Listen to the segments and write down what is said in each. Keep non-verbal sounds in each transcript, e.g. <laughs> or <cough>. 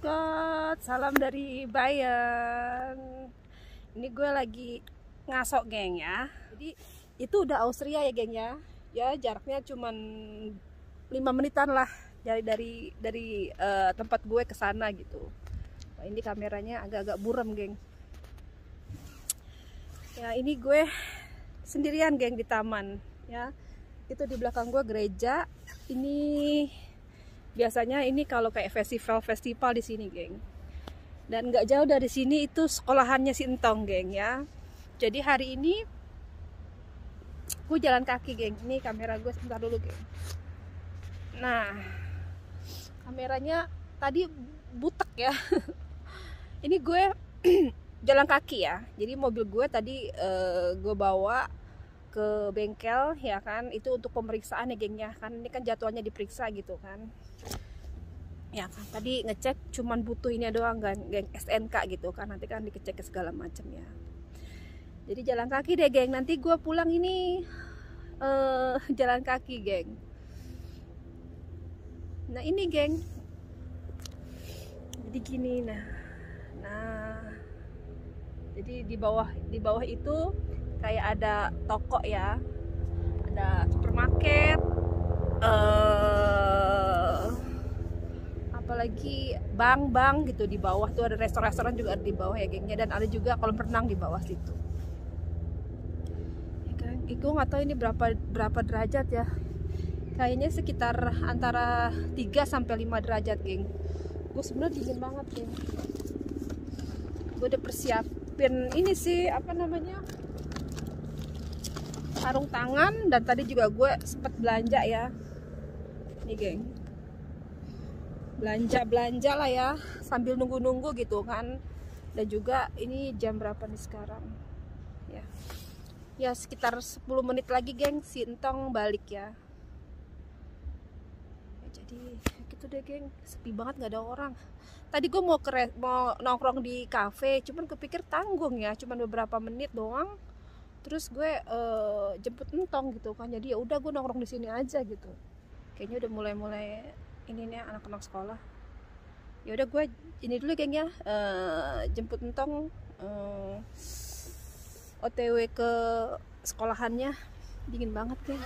God, salam dari Bayern. Ini gue lagi ngasok geng ya. Jadi itu udah Austria ya geng ya. Ya jaraknya cuman 5 menitan lah dari dari dari uh, tempat gue ke sana gitu. Nah, ini kameranya agak-agak buram geng. Ya ini gue sendirian geng di taman ya. Itu di belakang gue gereja. Ini biasanya ini kalau kayak festival-festival di sini, geng. Dan nggak jauh dari sini itu sekolahannya si Entong, geng ya. Jadi hari ini gue jalan kaki, geng. Ini kamera gue sebentar dulu, geng. Nah, kameranya tadi butek ya. <laughs> ini gue <clears throat> jalan kaki ya. Jadi mobil gue tadi uh, gue bawa ke bengkel ya kan itu untuk pemeriksaan ya gengnya kan ini kan jadwalnya diperiksa gitu kan ya kan tadi ngecek cuman butuh ini doang kan geng SNK gitu kan. Nanti kan dicek ke segala macam ya. Jadi jalan kaki deh geng. Nanti gue pulang ini uh, jalan kaki geng. Nah ini geng. Jadi gini nah. Nah jadi di bawah di bawah itu kayak ada toko ya. Ada supermarket uh, apalagi bank-bank gitu di bawah tuh ada restoran-restoran juga ada di bawah ya gengnya. Dan ada juga kolam renang di bawah situ. Ya kan? Itu nggak tahu ini berapa berapa derajat ya. Kayaknya sekitar antara 3 sampai 5 derajat geng. Gue sebenarnya dingin banget geng. Gue udah persiapin ini sih apa namanya sarung tangan. Dan tadi juga gue sempet belanja ya. Nih geng belanja belanja lah ya sambil nunggu nunggu gitu kan. Dan juga ini jam berapa nih sekarang? Ya. Ya sekitar 10 menit lagi geng. Si entong balik ya, ya jadi gitu deh geng. Sepi banget nggak ada orang. Tadi gue mau kere mau nongkrong di cafe cuman kepikir tanggung ya. Cuman beberapa menit doang. Terus gue uh, jemput entong gitu kan. Jadi ya udah gue nongkrong di sini aja gitu. Kayaknya udah mulai-mulai ini nih anak-anak sekolah. Ya udah gue ini dulu geng ya. Uh, jemput entong uh, otw ke sekolahannya. Dingin banget geng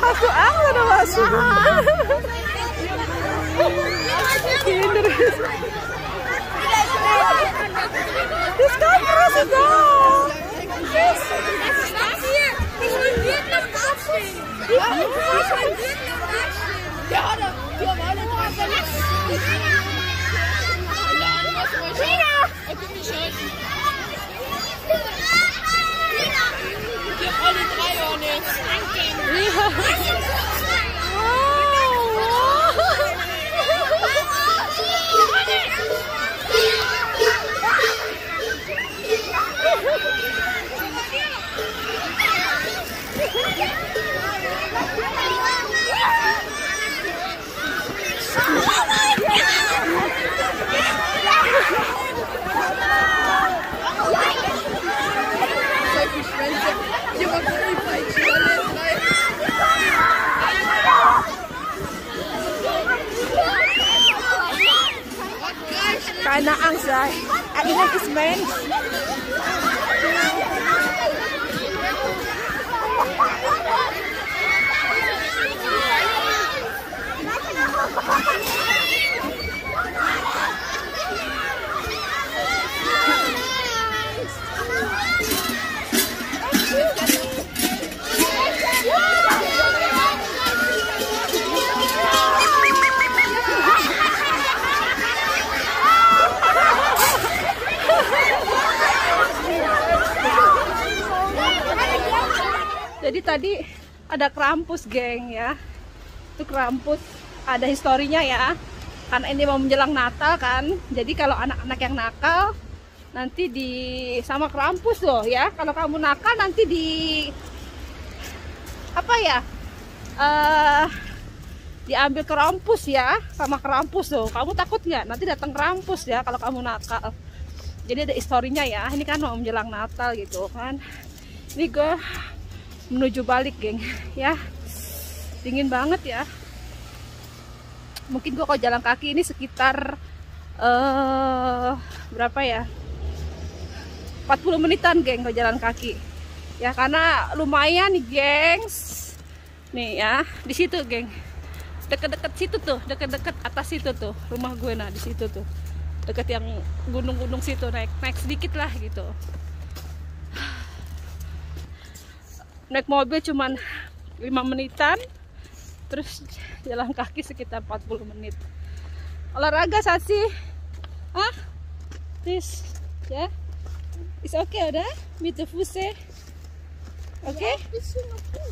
Aku aku udah masuk. Kinder. Das kommt raus da. Das ist Kaya na ang sa Alinang Ismail. Thank you. Jadi tadi ada Krampus geng ya. Itu Krampus. Ada historinya ya. Karena ini mau menjelang Natal kan. Jadi kalau anak-anak yang nakal nanti di sama Krampus loh ya. Kalau kamu nakal nanti di apa ya uh, diambil Krampus ya. Sama Krampus loh. Kamu takut nggak? Nanti datang Krampus ya kalau kamu nakal. Jadi ada historinya ya. Ini kan mau menjelang Natal gitu kan. Ini gue menuju balik geng. <laughs> Ya dingin banget ya. Mungkin gue kalau jalan kaki ini sekitar uh, berapa ya? 40 menitan geng kalau jalan kaki. Ya karena lumayan nih gengs. Nih ya di situ geng. Deket-deket situ tuh deket-deket atas situ tuh rumah gue nah di situ tuh. Deket yang gunung-gunung situ naik naik sedikit lah gitu naik mobil cuman 5 menitan terus jalan kaki sekitar 40 menit. Olahraga saat sih ah this ya. Yeah. it's okay udah mit fuse. Oke okay?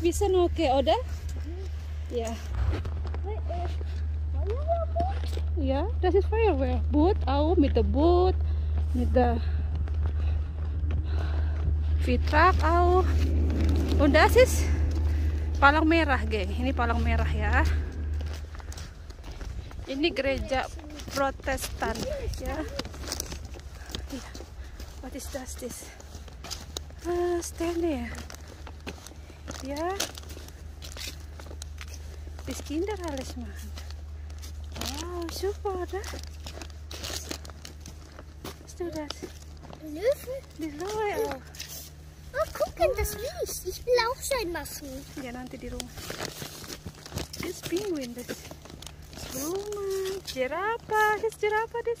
bisa oke okay, udah ya. Ja das ist Feuerwehr Boot mit der Boot mit der Fitrak auch und das ist palang merah geng. Ini palang merah ya. Ini gereja protestan ya. What is that this ah, stand there ya. Bis Kinder alles machen wow super oder was du das Löwe? die Löwe auch Oh, gucken, das Lies. Ich will auch so ein machen. Ja, nanti di rumah. Das Pinguin, das Blumen, Giraffe, das Giraffe, das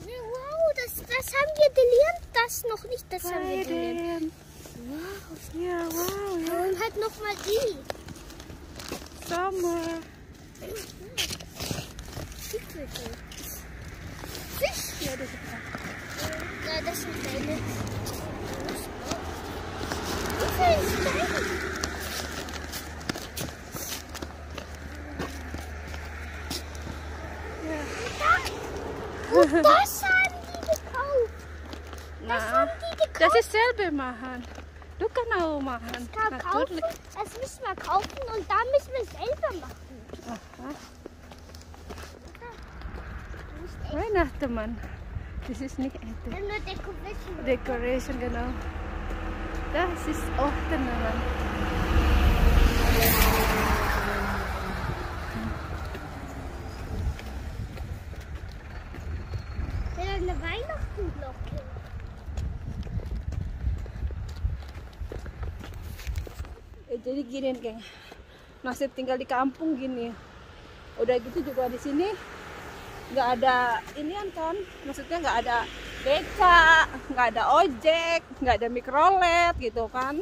Wow, das, das haben wir gelernt. Das noch nicht, das haben wir gelernt. Wow, ja, wow, ja. Und halt nochmal die. Sommer. Fisch. Ja, das ist Ja, das sind kleine. Wie viel klein? Und das haben die gekauft. Na, das ist selber machen. Du kannst auch machen. Kann kaufen, das müssen wir kaufen und dann müssen wir es selber machen. Aha. Du musst echt Weihnachten, Mann. Das ist nicht echt. nur Decoration. Decoration, genau. Das ist Ochten, Mann. Jadi gini geng. Nasib tinggal di kampung gini. Udah gitu juga di sini nggak ada inian kan, maksudnya nggak ada beca, nggak ada ojek, nggak ada mikrolet gitu kan.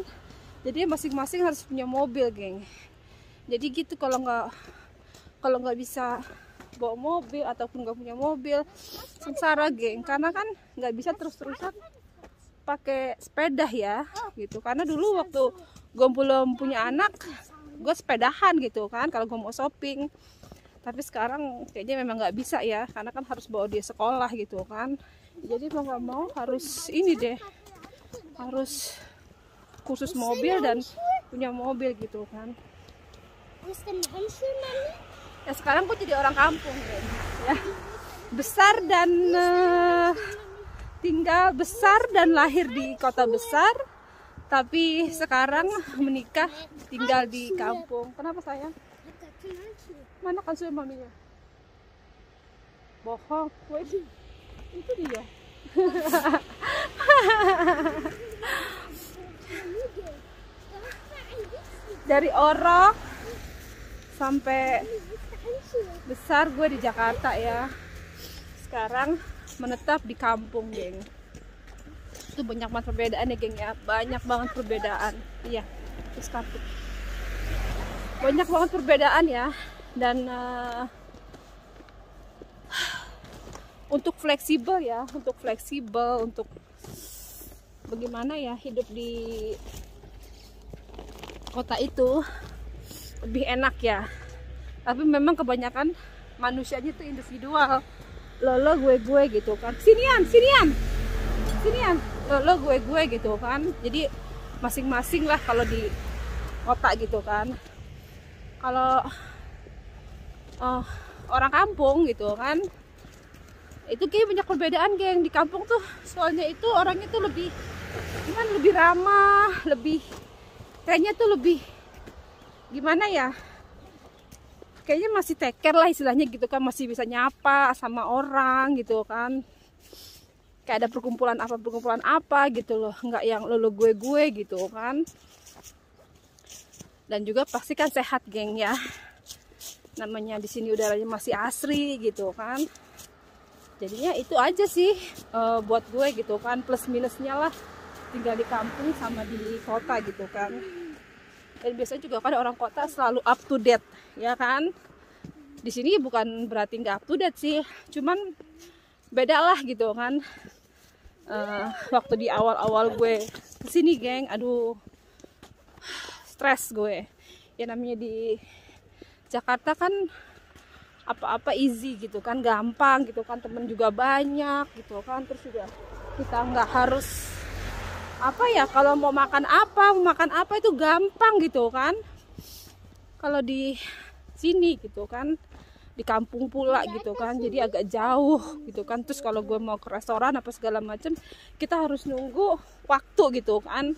Jadi masing-masing harus punya mobil, geng. Jadi gitu kalau nggak kalau nggak bisa bawa mobil ataupun nggak punya mobil sengsara geng karena kan nggak bisa terus-terusan pakai sepeda ya gitu karena dulu waktu gue belum punya anak gue sepedahan gitu kan kalau gue mau shopping. Tapi sekarang kayaknya memang nggak bisa ya karena kan harus bawa dia sekolah gitu kan. Jadi mau nggak mau harus ini deh harus khusus mobil dan punya mobil gitu kan. Ya sekarang gue jadi orang kampung ya. Besar dan eh, tinggal besar dan lahir di kota besar tapi sekarang <laughs> menikah tinggal di kampung. Kenapa sayang? Mana kan sudah maminya? Bohong. Wait, itu dia. <laughs> Dari orok sampai besar gue di Jakarta ya. Sekarang menetap di kampung geng itu banyak banget perbedaan ya geng ya. Banyak banget perbedaan. Iya terus kampung banyak banget perbedaan ya. Dan eh, untuk fleksibel ya untuk fleksibel untuk bagaimana ya hidup di kota itu lebih enak ya. Tapi memang kebanyakan manusianya itu individual. Lo lo gue gue gitu kan. Sinian sinian sinian lo lo gue gue gitu kan. Jadi masing-masing lah kalau di kota gitu kan. Kalau uh, orang kampung gitu kan itu kayak banyak perbedaan geng. Di kampung tuh soalnya itu orangnya tuh lebih gimana lebih ramah lebih kayaknya tuh lebih gimana ya kayaknya masih teker lah istilahnya gitu kan. Masih bisa nyapa sama orang gitu kan kayak ada perkumpulan apa perkumpulan apa gitu loh. Nggak yang lo gue gue gitu kan. Dan juga pasti kan sehat geng ya. Namanya di sini udaranya masih asri gitu kan. Jadinya itu aja sih uh, buat gue gitu kan. Plus minusnya lah tinggal di kampung sama di kota gitu kan. Dan biasanya juga kan orang kota selalu up to date ya kan. Di sini bukan berarti nggak up to date sih cuman beda lah gitu kan uh, waktu di awal-awal gue ke sini geng. Aduh stres gue. Ya namanya di Jakarta kan apa-apa easy gitu kan gampang gitu kan temen juga banyak gitu kan. Terus juga kita nggak harus apa ya kalau mau makan apa mau makan apa itu gampang gitu kan. Kalau di sini gitu kan di kampung pula gitu kan jadi agak jauh gitu kan. Terus kalau gue mau ke restoran apa segala macam kita harus nunggu waktu gitu kan.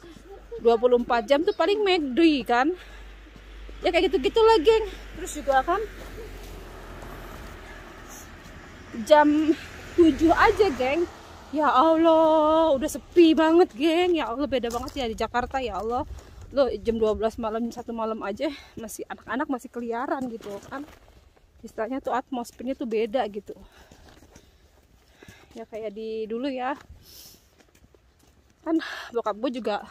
24 jam tuh paling McD kan. Ya kayak gitu-gitu lah geng. Terus juga kan jam 7 aja geng. Ya Allah udah sepi banget geng. Ya Allah beda banget ya di Jakarta ya Allah. Lo jam 12 malam satu malam aja masih anak-anak masih keliaran gitu kan istilahnya tuh atmosfernya tuh beda gitu. Ya kayak di dulu ya. Kan bokap gue juga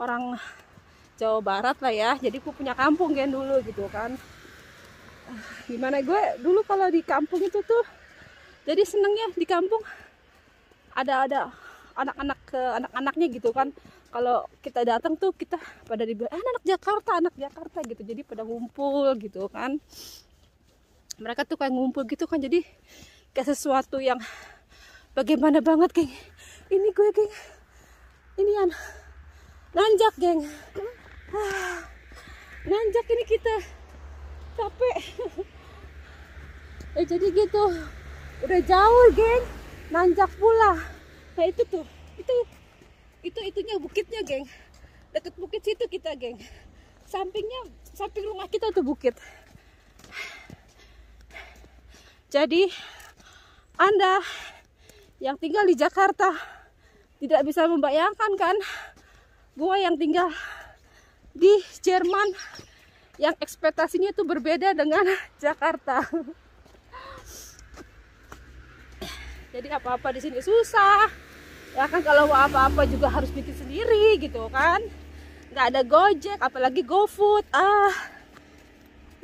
orang Jawa Barat lah ya. Jadi gue punya kampung kan dulu gitu kan. Gimana gue dulu kalau di kampung itu tuh jadi senengnya di kampung ada ada anak-anak ke anak-anaknya gitu kan. Kalau kita datang tuh kita pada dibilang eh, anak Jakarta anak Jakarta gitu. Jadi pada ngumpul gitu kan mereka tuh kayak ngumpul gitu kan jadi kayak sesuatu yang bagaimana banget geng. Ini gue geng. Ini an nanjak geng. Ah, nanjak ini kita. Capek. Ya <laughs> jadi gitu. Udah jauh geng. Nanjak pula. Nah itu tuh. Itu itu itunya bukitnya geng. Deket bukit situ kita geng. Sampingnya samping rumah kita tuh bukit jadi anda yang tinggal di Jakarta tidak bisa membayangkan kan gua yang tinggal di Jerman yang ekspektasinya itu berbeda dengan <laughs> Jakarta. Jadi apa-apa di sini susah. Ya kan kalau apa-apa juga harus bikin sendiri gitu kan. Nggak ada Gojek, apalagi GoFood. Ah.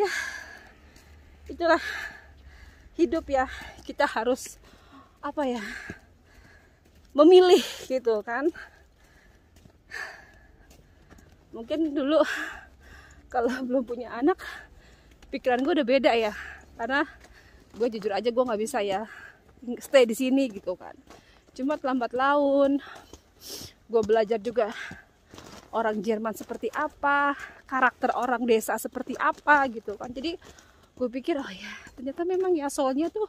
Ya. Itulah hidup ya. Kita harus apa ya? Memilih gitu kan. Mungkin dulu kalau belum punya anak pikiran gue udah beda ya karena gue jujur aja gue nggak bisa ya stay di sini gitu kan cuma lambat laun gue belajar juga orang Jerman seperti apa karakter orang desa seperti apa gitu kan jadi gue pikir oh ya ternyata memang ya soalnya tuh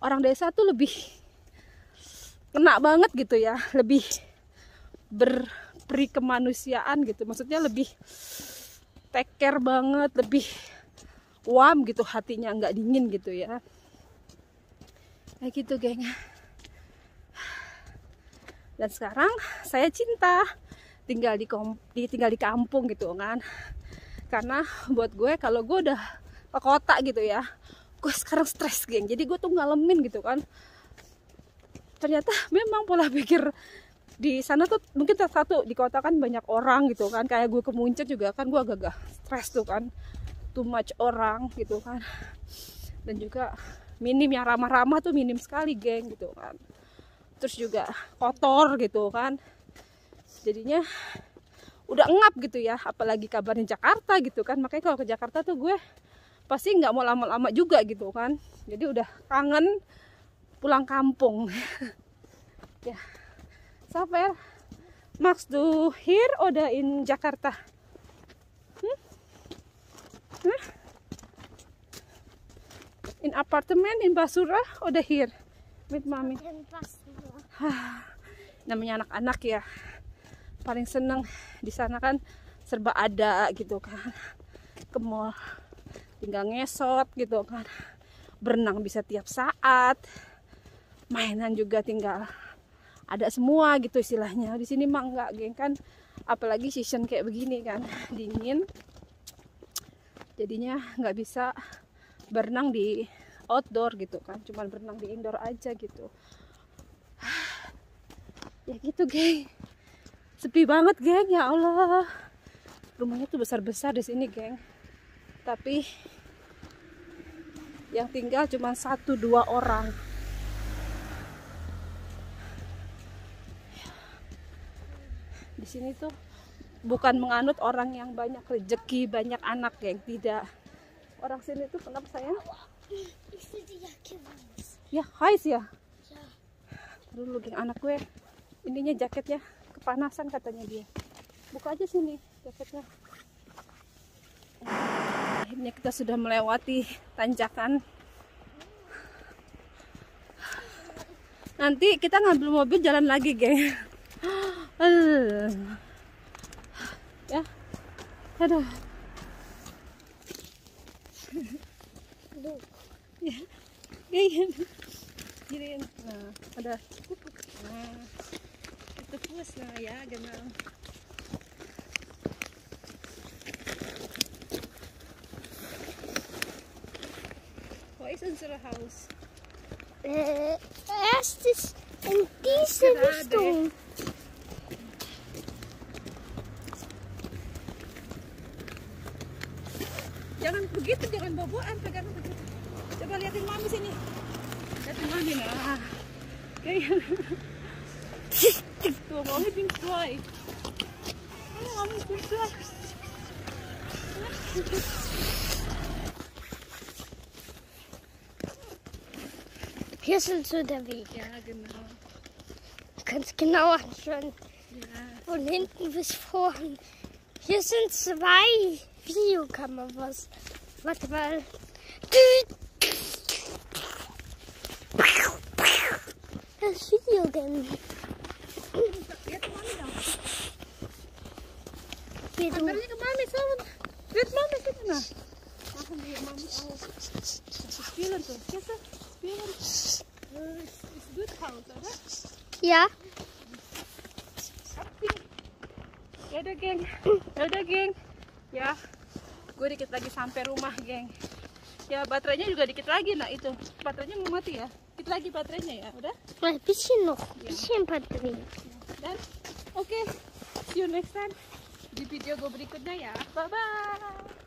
orang desa tuh lebih kena banget gitu ya lebih berperi kemanusiaan gitu. Maksudnya lebih take banget lebih warm gitu hatinya nggak dingin gitu ya. Kayak gitu geng. Dan sekarang saya cinta tinggal di, di tinggal di kampung gitu kan. Karena buat gue kalau gue udah kota gitu ya. Gue sekarang stres geng. Jadi gue tuh ngalamin gitu kan. Ternyata memang pola pikir di sana tuh mungkin satu di kota kan banyak orang gitu kan. Kayak gue ke juga kan gue agak-agak stres tuh kan. Too much orang gitu kan. Dan juga minim yang ramah-ramah tuh minim sekali geng gitu kan. Terus juga kotor gitu kan. Jadinya udah ngap gitu ya apalagi kabarnya Jakarta gitu kan. Makanya kalau ke Jakarta tuh gue pasti nggak mau lama-lama juga gitu kan. Jadi udah kangen pulang kampung. <laughs> Ya. Sabar Max du here oder in Jakarta. Hmm? Huh? in apartemen in Basura oder here with mami namanya anak-anak ya. Paling seneng di sana kan serba ada gitu kan. Ke mall tinggal ngesot gitu kan. Berenang bisa tiap saat. Mainan juga tinggal ada semua gitu istilahnya. Di sini mah enggak geng kan. Apalagi season kayak begini kan dingin. Jadinya nggak bisa berenang di outdoor gitu kan. Cuman berenang di indoor aja gitu. <sighs> Ya gitu geng. Sepi banget geng. Ya Allah. Rumahnya tuh besar-besar di sini geng tapi yang tinggal cuma satu dua orang. Di sini tuh bukan menganut orang yang banyak rezeki banyak anak geng tidak. Orang sini tuh kenapa sayang? Ya guys ya. Dulu geng anak gue. Ininya jaket ya kepanasan katanya dia. Buka aja sini jaketnya akhirnya kita sudah melewati tanjakan. Nanti kita ngambil mobil jalan lagi geng. <gasps> Ya. Aduh. Ya gini. Nah ada nah itu puas nah ya genau What is under the house? Uh, erst ist in diese Richtung. Jangan begitu, jangan boboan, pegang begitu. Coba liatin mami sini. Liatin mami lah. Kayak Tuh, mami pink toy. Mami pink toy. Hier sind so der Weg. Ja, genau. Du kannst genau anschauen. Ja. Von hinten bis vorn. Hier sind zwei Videokameras. Warte mal. Das Video denn? Jetzt machen wir das. Jetzt Mami, bitte mal. Machen wir machen wir aus. Mami auf. Spielen so. Gehst du? Ada? Ja. Ya udah geng, ya udah geng, ya, gue dikit lagi sampai rumah geng. Ya baterainya juga dikit lagi, nah itu baterainya mau mati ya, dikit lagi baterainya ya, udah. Ein bisschen noch. Bisschen Batterie. Dan oke, see you next time di video gue berikutnya ya, bye bye.